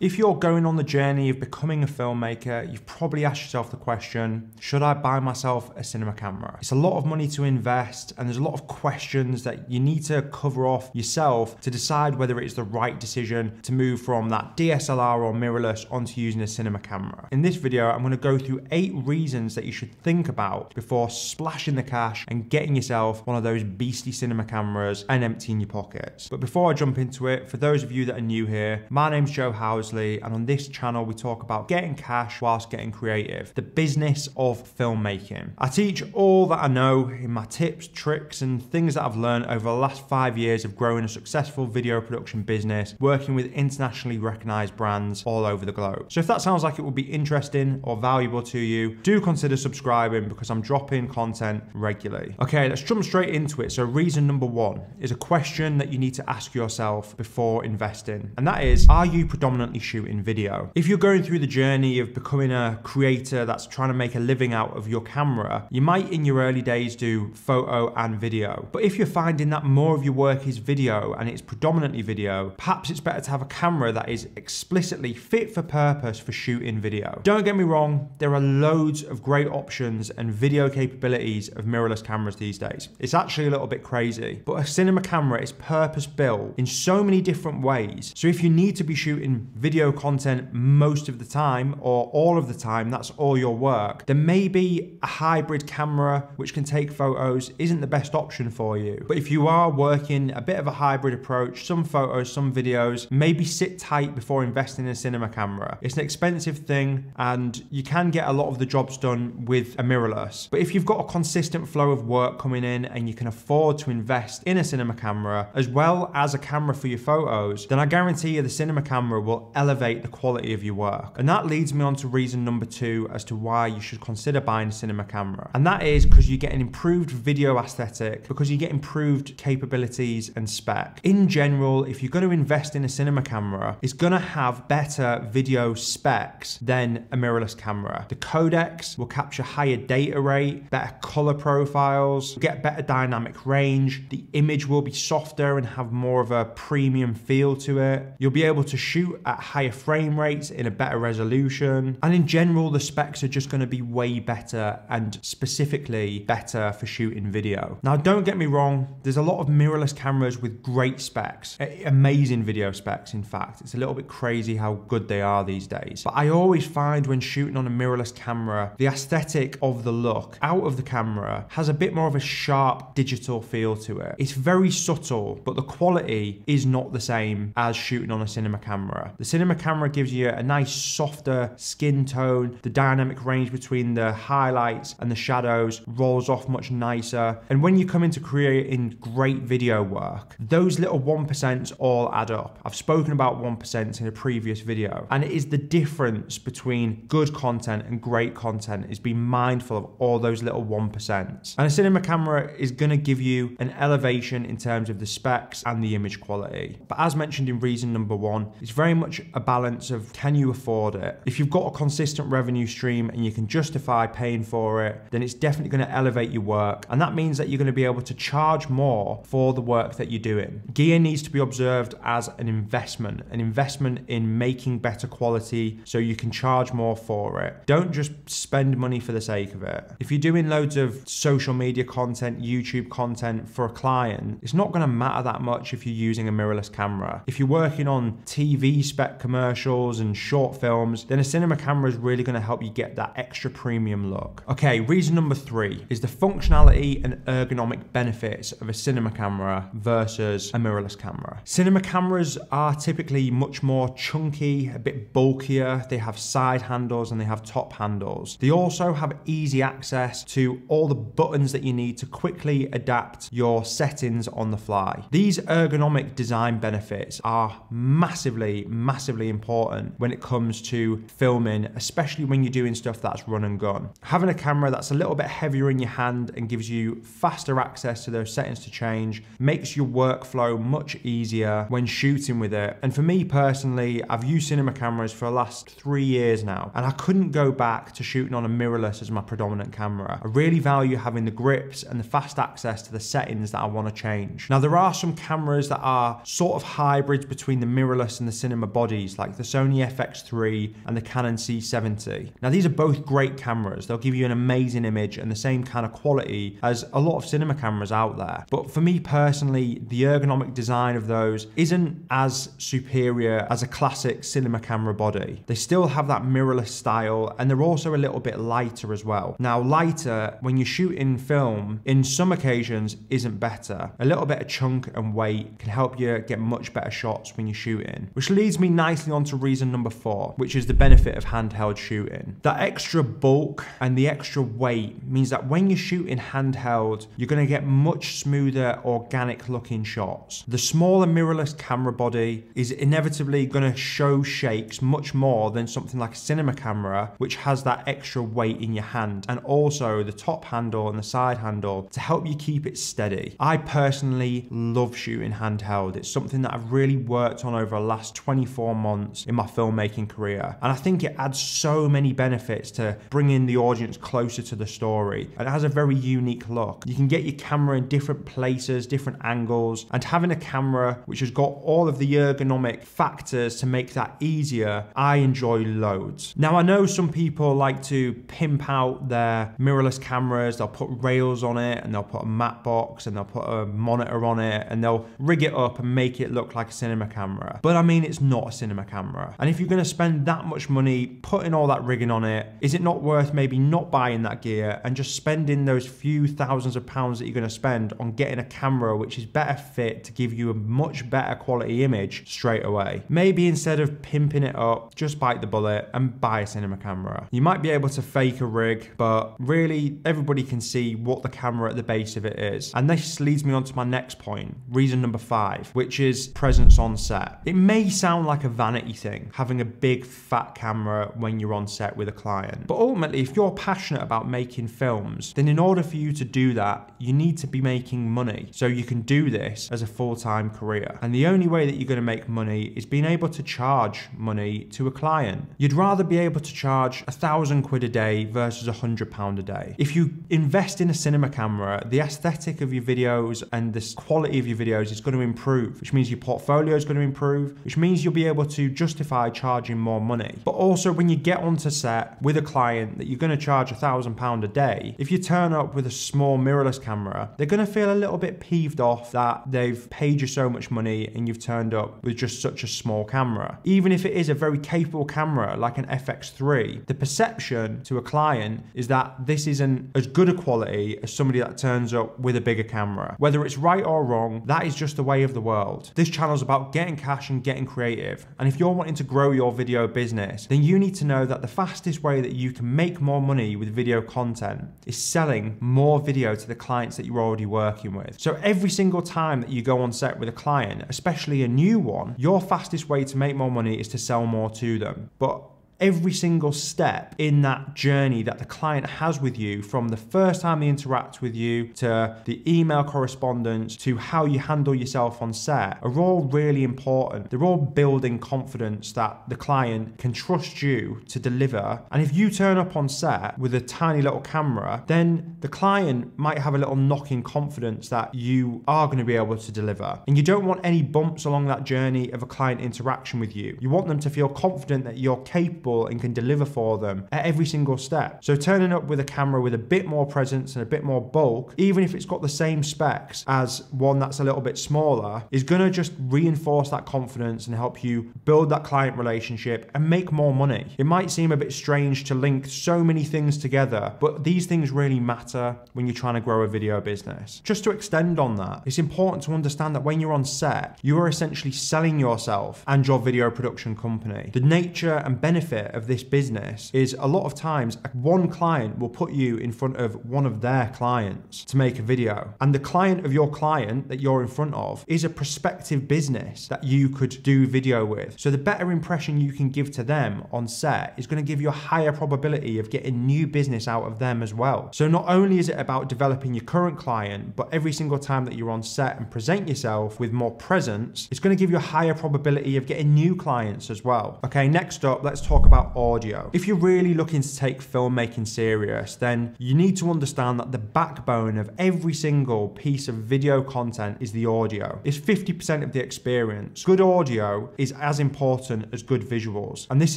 If you're going on the journey of becoming a filmmaker, you've probably asked yourself the question, should I buy myself a cinema camera? It's a lot of money to invest and there's a lot of questions that you need to cover off yourself to decide whether it's the right decision to move from that DSLR or mirrorless onto using a cinema camera. In this video, I'm gonna go through eight reasons that you should think about before splashing the cash and getting yourself one of those beastly cinema cameras and emptying your pockets. But before I jump into it, for those of you that are new here, my name's Joe Housley and on this channel, we talk about getting cash whilst getting creative, the business of filmmaking. I teach all that I know in my tips, tricks, and things that I've learned over the last five years of growing a successful video production business, working with internationally recognized brands all over the globe. So if that sounds like it would be interesting or valuable to you, do consider subscribing because I'm dropping content regularly. Okay, let's jump straight into it. So reason number one is a question that you need to ask yourself before investing. And that is, are you predominantly currently shooting video. If you're going through the journey of becoming a creator that's trying to make a living out of your camera, you might in your early days do photo and video. But if you're finding that more of your work is video and it's predominantly video, perhaps it's better to have a camera that is explicitly fit for purpose for shooting video. Don't get me wrong, there are loads of great options and video capabilities of mirrorless cameras these days. It's actually a little bit crazy, but a cinema camera is purpose built in so many different ways. So if you need to be shooting video content most of the time or all of the time, that's all your work, then maybe a hybrid camera which can take photos isn't the best option for you. But if you are working a bit of a hybrid approach, some photos, some videos, maybe sit tight before investing in a cinema camera. It's an expensive thing and you can get a lot of the jobs done with a mirrorless. But if you've got a consistent flow of work coming in and you can afford to invest in a cinema camera as well as a camera for your photos, then I guarantee you the cinema camera will elevate the quality of your work. And that leads me on to reason number two as to why you should consider buying a cinema camera. And that is because you get an improved video aesthetic, because you get improved capabilities and spec. In general, if you're going to invest in a cinema camera, it's going to have better video specs than a mirrorless camera. The codecs will capture higher data rate, better color profiles, get better dynamic range. The image will be softer and have more of a premium feel to it. You'll be able to shoot at higher frame rates in a better resolution. And in general, the specs are just gonna be way better and specifically better for shooting video. Now, don't get me wrong, there's a lot of mirrorless cameras with great specs, eh, amazing video specs, in fact. It's a little bit crazy how good they are these days. But I always find when shooting on a mirrorless camera, the aesthetic of the look out of the camera has a bit more of a sharp digital feel to it. It's very subtle, but the quality is not the same as shooting on a cinema camera. The cinema camera gives you a nice softer skin tone. The dynamic range between the highlights and the shadows rolls off much nicer. And when you come into creating great video work, those little 1% all add up. I've spoken about 1% in a previous video, and it is the difference between good content and great content is being mindful of all those little 1%. And a cinema camera is gonna give you an elevation in terms of the specs and the image quality. But as mentioned in reason number one, it's very much a balance of can you afford it? If you've got a consistent revenue stream and you can justify paying for it, then it's definitely going to elevate your work. And that means that you're going to be able to charge more for the work that you're doing. Gear needs to be observed as an investment, an investment in making better quality so you can charge more for it. Don't just spend money for the sake of it. If you're doing loads of social media content, YouTube content for a client, it's not going to matter that much if you're using a mirrorless camera. If you're working on TV spec commercials and short films, then a cinema camera is really going to help you get that extra premium look. Okay, reason number three is the functionality and ergonomic benefits of a cinema camera versus a mirrorless camera. Cinema cameras are typically much more chunky, a bit bulkier. They have side handles and they have top handles. They also have easy access to all the buttons that you need to quickly adapt your settings on the fly. These ergonomic design benefits are massively, massively massively important when it comes to filming, especially when you're doing stuff that's run and gun. Having a camera that's a little bit heavier in your hand and gives you faster access to those settings to change makes your workflow much easier when shooting with it. And for me personally, I've used cinema cameras for the last three years now, and I couldn't go back to shooting on a mirrorless as my predominant camera. I really value having the grips and the fast access to the settings that I want to change. Now, there are some cameras that are sort of hybrids between the mirrorless and the cinema body bodies like the Sony FX3 and the Canon C70. Now these are both great cameras. They'll give you an amazing image and the same kind of quality as a lot of cinema cameras out there. But for me personally, the ergonomic design of those isn't as superior as a classic cinema camera body. They still have that mirrorless style and they're also a little bit lighter as well. Now lighter, when you shoot in film, in some occasions isn't better. A little bit of chunk and weight can help you get much better shots when you're shooting. Which leads me nicely onto reason number four, which is the benefit of handheld shooting. That extra bulk and the extra weight means that when you're shooting handheld, you're gonna get much smoother, organic looking shots. The smaller mirrorless camera body is inevitably gonna show shakes much more than something like a cinema camera, which has that extra weight in your hand, and also the top handle and the side handle to help you keep it steady. I personally love shooting handheld. It's something that I've really worked on over the last 24 months in my filmmaking career. And I think it adds so many benefits to bringing the audience closer to the story. And it has a very unique look. You can get your camera in different places, different angles, and having a camera which has got all of the ergonomic factors to make that easier, I enjoy loads. Now, I know some people like to pimp out their mirrorless cameras, they'll put rails on it and they'll put a matte box and they'll put a monitor on it and they'll rig it up and make it look like a cinema camera. But I mean, it's not a cinema camera. And if you're gonna spend that much money putting all that rigging on it, is it not worth maybe not buying that gear and just spending those few thousands of pounds that you're gonna spend on getting a camera which is better fit to give you a much better quality image straight away? Maybe instead of pimping it up, just bite the bullet and buy a cinema camera. You might be able to fake a rig, but really everybody can see what the camera at the base of it is. And this leads me on to my next point, reason number five, which is presence on set. It may sound like a vanity thing, having a big fat camera when you're on set with a client. But ultimately, if you're passionate about making films, then in order for you to do that, you need to be making money. So you can do this as a full-time career. And the only way that you're gonna make money is being able to charge money to a client. You'd rather be able to charge a thousand quid a day versus a hundred pound a day. If you invest in a cinema camera, the aesthetic of your videos and the quality of your videos is going to improve, which means your portfolio is going to improve, which means you'll be able to justify charging more money. But also when you get onto set with a client that you're going to charge a thousand pound a day, if you turn up with a small mirrorless camera, they're going to feel a little bit peeved off that they've paid you so much money and you've turned up with just such a small camera. Even if it is a very capable camera like an FX3, the perception to a client is that this isn't as good a quality as somebody that turns up with a bigger camera. Whether it's right or wrong, that is just the way of the world. This channel is about getting cash and getting creative. And if you're wanting to grow your video business, then you need to know that the fastest way that you can make more money with video content is selling more video to the clients that you're already working with. So every single time that you go on set with a client, especially a new one, your fastest way to make more money is to sell more to them. But every single step in that journey that the client has with you from the first time they interact with you to the email correspondence to how you handle yourself on set are all really important. They're all building confidence that the client can trust you to deliver. And if you turn up on set with a tiny little camera, then the client might have a little knocking confidence that you are going to be able to deliver. And you don't want any bumps along that journey of a client interaction with you. You want them to feel confident that you're capable capable and can deliver for them at every single step. So turning up with a camera with a bit more presence and a bit more bulk, even if it's got the same specs as one that's a little bit smaller, is gonna just reinforce that confidence and help you build that client relationship and make more money. It might seem a bit strange to link so many things together, but these things really matter when you're trying to grow a video business. Just to extend on that, it's important to understand that when you're on set, you are essentially selling yourself and your video production company. The nature and benefit benefit of this business is a lot of times one client will put you in front of one of their clients to make a video. And the client of your client that you're in front of is a prospective business that you could do video with. So the better impression you can give to them on set is going to give you a higher probability of getting new business out of them as well. So not only is it about developing your current client, but every single time that you're on set and present yourself with more presence, it's going to give you a higher probability of getting new clients as well. Okay, next up, let's talk talk about audio. If you're really looking to take filmmaking serious, then you need to understand that the backbone of every single piece of video content is the audio. It's 50% of the experience. Good audio is as important as good visuals. And this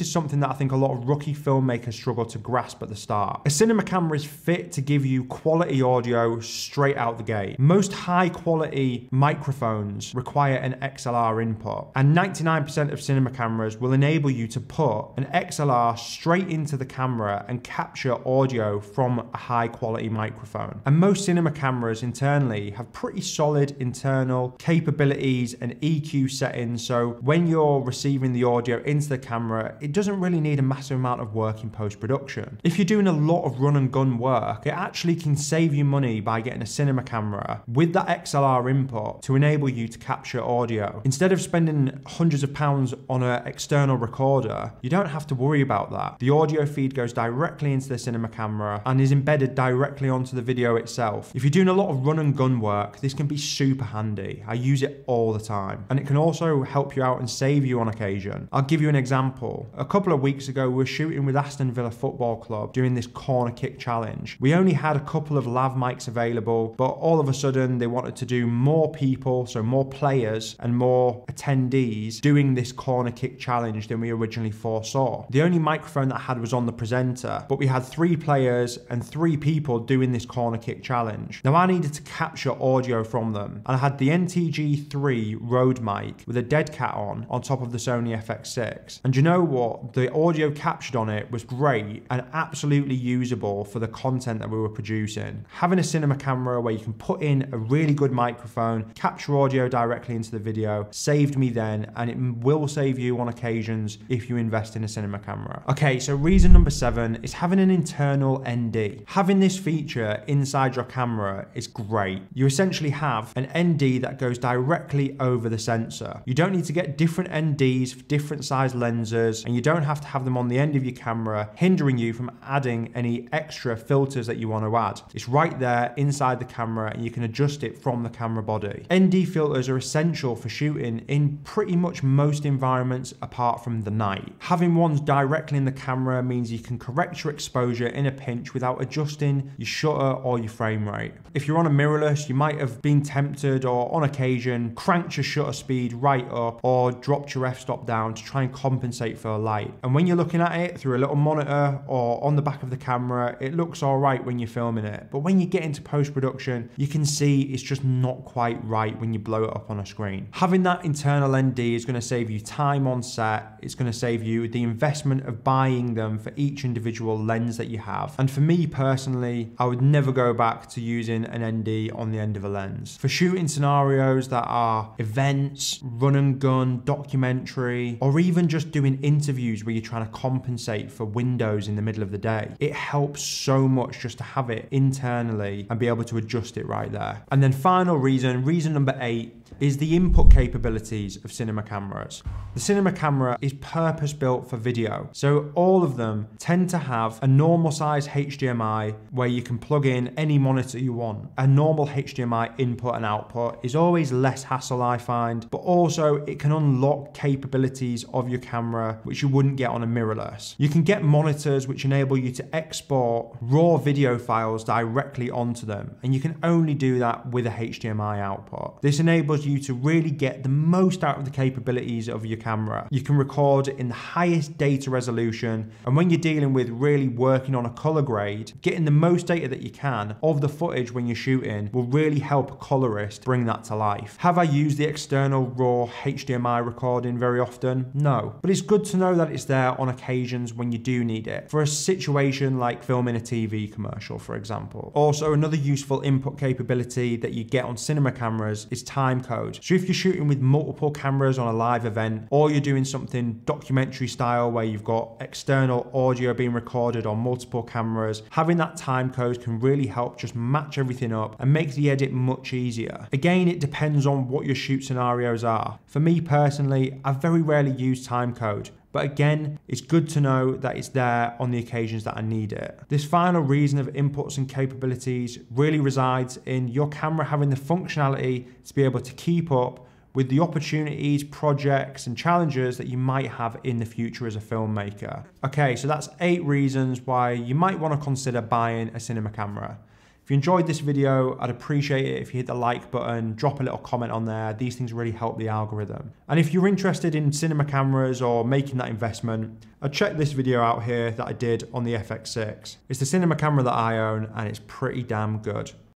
is something that I think a lot of rookie filmmakers struggle to grasp at the start. A cinema camera is fit to give you quality audio straight out the gate. Most high quality microphones require an XLR input, and 99% of cinema cameras will enable you to put an XLR straight into the camera and capture audio from a high quality microphone. And most cinema cameras internally have pretty solid internal capabilities and EQ settings, so when you're receiving the audio into the camera, it doesn't really need a massive amount of work in post production. If you're doing a lot of run and gun work, it actually can save you money by getting a cinema camera with that XLR input to enable you to capture audio. Instead of spending hundreds of pounds on an external recorder, you don't have to worry about that. The audio feed goes directly into the cinema camera and is embedded directly onto the video itself. If you're doing a lot of run and gun work, this can be super handy. I use it all the time. And it can also help you out and save you on occasion. I'll give you an example. A couple of weeks ago, we were shooting with Aston Villa Football Club doing this corner kick challenge. We only had a couple of lav mics available, but all of a sudden they wanted to do more people, so more players and more attendees doing this corner kick challenge than we originally foresaw. The only microphone that I had was on the presenter, but we had three players and three people doing this corner kick challenge. Now I needed to capture audio from them, and I had the NTG3 Rode mic with a dead cat on on top of the Sony FX6. And you know what? The audio captured on it was great and absolutely usable for the content that we were producing. Having a cinema camera where you can put in a really good microphone, capture audio directly into the video, saved me then, and it will save you on occasions if you invest in a cinema camera. Okay, so reason number seven is having an internal ND. Having this feature inside your camera is great. You essentially have an ND that goes directly over the sensor. You don't need to get different NDs for different size lenses, and you don't have to have them on the end of your camera, hindering you from adding any extra filters that you want to add. It's right there inside the camera, and you can adjust it from the camera body. ND filters are essential for shooting in pretty much most environments apart from the night. Having directly in the camera means you can correct your exposure in a pinch without adjusting your shutter or your frame rate. If you're on a mirrorless, you might have been tempted or on occasion cranked your shutter speed right up or dropped your f-stop down to try and compensate for the light. And when you're looking at it through a little monitor or on the back of the camera, it looks all right when you're filming it. But when you get into post-production, you can see it's just not quite right when you blow it up on a screen. Having that internal ND is going to save you time on set. It's going to save you the investment of buying them for each individual lens that you have. And for me personally, I would never go back to using an ND on the end of a lens. For shooting scenarios that are events, run and gun, documentary, or even just doing interviews where you're trying to compensate for windows in the middle of the day, it helps so much just to have it internally and be able to adjust it right there. And then final reason, reason number eight, is the input capabilities of cinema cameras. The cinema camera is purpose built for video. So all of them tend to have a normal size HDMI where you can plug in any monitor you want. A normal HDMI input and output is always less hassle I find, but also it can unlock capabilities of your camera which you wouldn't get on a mirrorless. You can get monitors which enable you to export raw video files directly onto them and you can only do that with a HDMI output. This enables you to really get the most out of the capabilities of your camera. You can record in the highest data resolution, and when you're dealing with really working on a color grade, getting the most data that you can of the footage when you're shooting will really help a colorist bring that to life. Have I used the external raw HDMI recording very often? No, but it's good to know that it's there on occasions when you do need it. For a situation like filming a TV commercial, for example. Also, another useful input capability that you get on cinema cameras is time code. So if you're shooting with multiple cameras on a live event, or you're doing something documentary style where you've got external audio being recorded on multiple cameras, having that time code can really help just match everything up and make the edit much easier. Again, it depends on what your shoot scenarios are. For me personally, I very rarely use time code. But again, it's good to know that it's there on the occasions that I need it. This final reason of inputs and capabilities really resides in your camera having the functionality to be able to keep up with the opportunities, projects, and challenges that you might have in the future as a filmmaker. Okay, so that's eight reasons why you might want to consider buying a cinema camera. If you enjoyed this video, I'd appreciate it if you hit the like button, drop a little comment on there. These things really help the algorithm. And if you're interested in cinema cameras or making that investment, I check this video out here that I did on the FX6. It's the cinema camera that I own and it's pretty damn good.